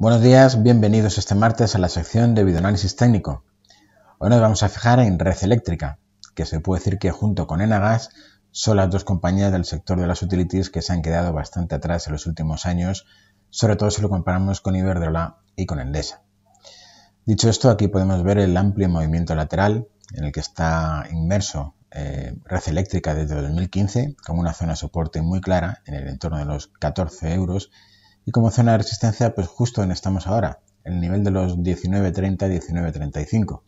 Buenos días, bienvenidos este martes a la sección de videoanálisis técnico. Hoy nos vamos a fijar en Red Eléctrica, que se puede decir que junto con Enagas son las dos compañías del sector de las utilities que se han quedado bastante atrás en los últimos años, sobre todo si lo comparamos con Iberdrola y con Endesa. Dicho esto, aquí podemos ver el amplio movimiento lateral en el que está inmerso eh, Red Eléctrica desde 2015 como una zona de soporte muy clara en el entorno de los 14 euros y como zona de resistencia, pues justo donde estamos ahora, el nivel de los 19.30-19.35.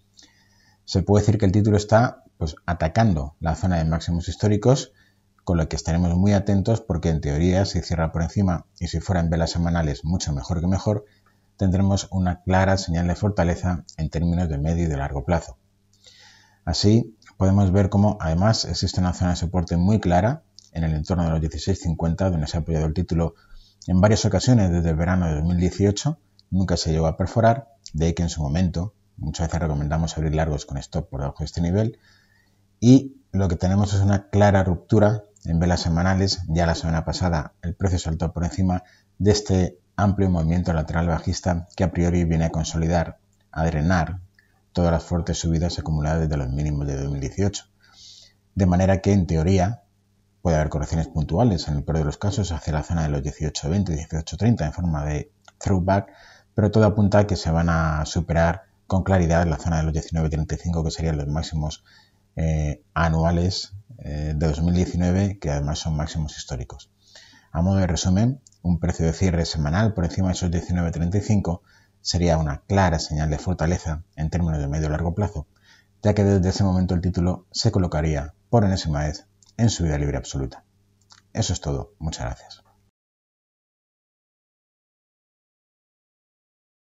Se puede decir que el título está pues, atacando la zona de máximos históricos, con lo que estaremos muy atentos porque en teoría si cierra por encima y si fuera en velas semanales mucho mejor que mejor, tendremos una clara señal de fortaleza en términos de medio y de largo plazo. Así, podemos ver cómo además existe una zona de soporte muy clara en el entorno de los 16.50 donde se ha apoyado el título en varias ocasiones desde el verano de 2018 nunca se llegó a perforar, de ahí que en su momento muchas veces recomendamos abrir largos con stop por debajo de este nivel y lo que tenemos es una clara ruptura en velas semanales. Ya la semana pasada el precio saltó por encima de este amplio movimiento lateral bajista que a priori viene a consolidar, a drenar todas las fuertes subidas acumuladas desde los mínimos de 2018. De manera que en teoría Puede haber correcciones puntuales, en el peor de los casos, hacia la zona de los 18.20, 18.30 en forma de throwback, pero todo apunta a que se van a superar con claridad la zona de los 19.35, que serían los máximos eh, anuales eh, de 2019, que además son máximos históricos. A modo de resumen, un precio de cierre semanal por encima de esos 19.35 sería una clara señal de fortaleza en términos de medio y largo plazo, ya que desde ese momento el título se colocaría por enésima vez en su vida libre absoluta. Eso es todo. Muchas gracias.